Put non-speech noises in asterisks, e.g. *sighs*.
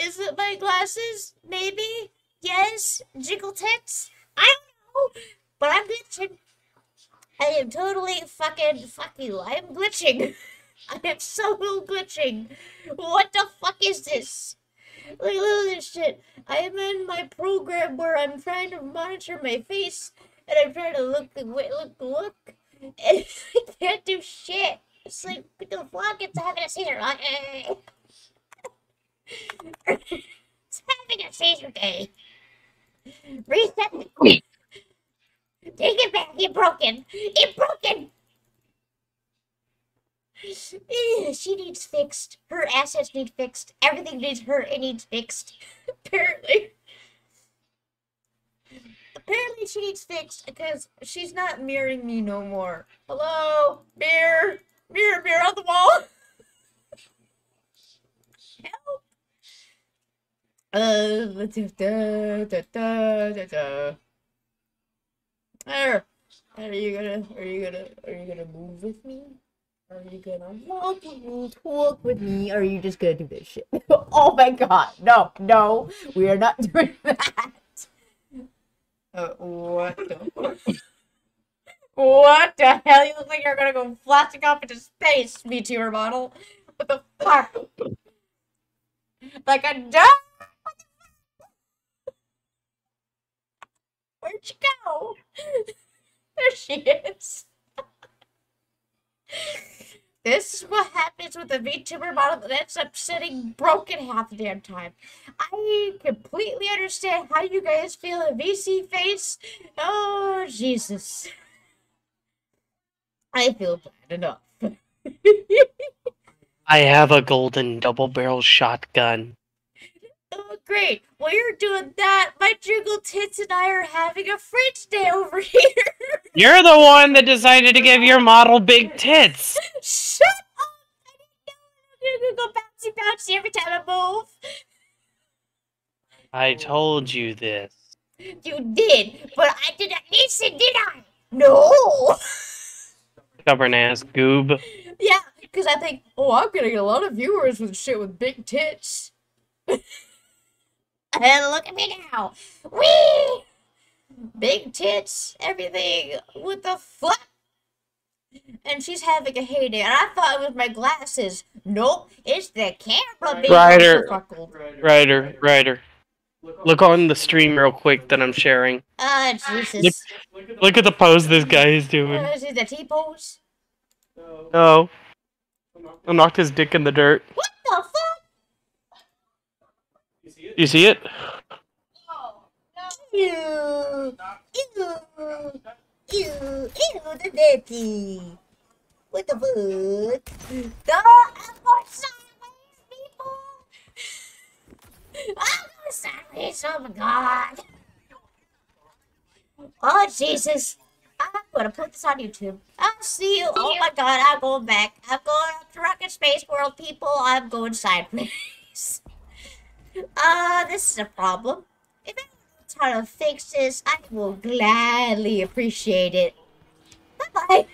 Is it my glasses? Maybe? Yes? Jiggle tits? I don't know. But I'm glitching. I am totally fucking fuck you. I am glitching. *laughs* I am so glitching. What the fuck is this? Like, look at this shit. I am in my program where I'm trying to monitor my face and I'm trying to look the look, look, *laughs* and I can't do shit. It's like, what the fuck? It's having a seizure. It's having a seizure day. Reset the Take it back. You're broken. You're broken. *sighs* She needs fixed. Her assets need fixed. Everything needs her. It needs fixed. *laughs* Apparently. Apparently she needs fixed because she's not mirroring me no more. Hello? Uh, da, da, da, da. There. Are you gonna, are you gonna, are you gonna move with me? Are you gonna walk with me, talk with me, are you just gonna do this shit? *laughs* oh my god, no, no, we are not *laughs* doing that. Uh, what the What the hell? You look like you're gonna go flashing off into space, VTuber model. What the fuck? Like a duck? Where'd she go? *laughs* there she is. *laughs* This is what happens with a VTuber model that ends up sitting broken half the damn time. I completely understand how you guys feel a VC face. Oh, Jesus. I feel bad enough. *laughs* I have a golden double barrel shotgun. Great. While you're doing that, my Jiggle Tits and I are having a French day over here. *laughs* You're the one that decided to give your model big tits. *laughs* Shut up! I didn't know I'm gonna go bouncy bouncy every time I move. I told you this. You did, but I didn't listen, did I? No! *laughs* Stubborn ass goob. Yeah, because I think, oh, I'm getting a lot of viewers with shit with big tits. And look at me now. Wee! Big tits, everything. What the fuck? And she's having a heyday. And I thought it was my glasses. Nope, it's the camera Ryder. Ryder, Ryder. Look on the stream real quick that I'm sharing. Ah, Jesus. Look at the pose this guy is doing. Uh, is it the T-pose? No. I knocked his dick in the dirt. What the fuck? You see it? Ew. Ew. Ew. Ew, the dirty. What the fuck? The going sideways, people. I'm going sideways. Oh my god. Oh Jesus. I'm gonna put this on YouTube. I'll see you. Oh my god, I'm going back. I'm going to Rocket Space World, people. I'm going sideways. *laughs* Uh, this is a problem. If anyone how to fix this, I will gladly appreciate it. Bye bye.